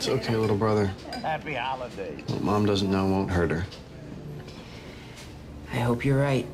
It's okay, little brother. Happy holidays. What mom doesn't know won't hurt her. I hope you're right.